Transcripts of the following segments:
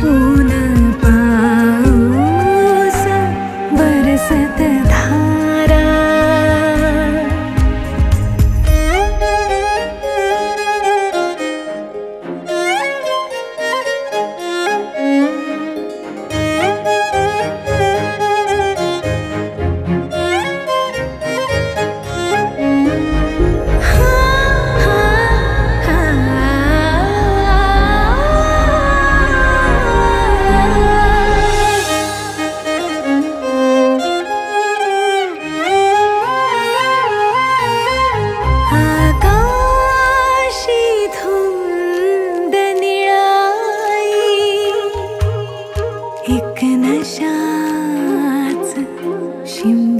धूनपा बरस एक नशाच शिम्म्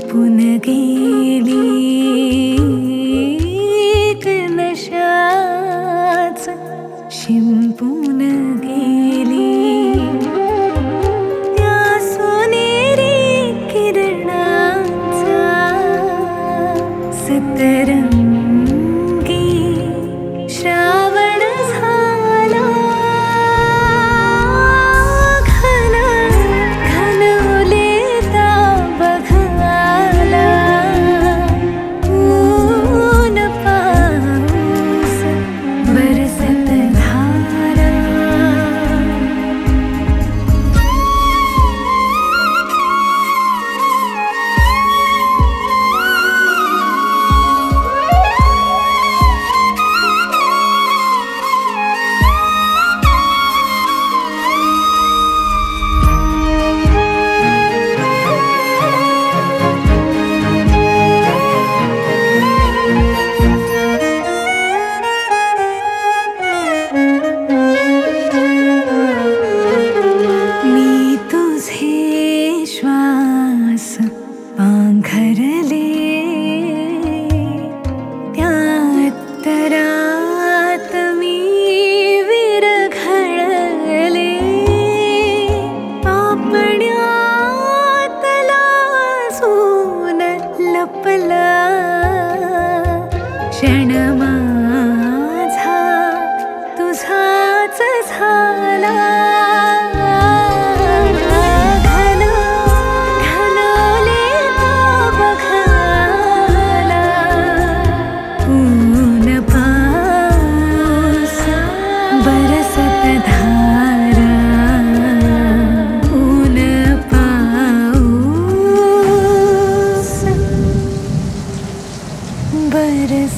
穿。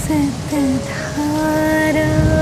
set that heart.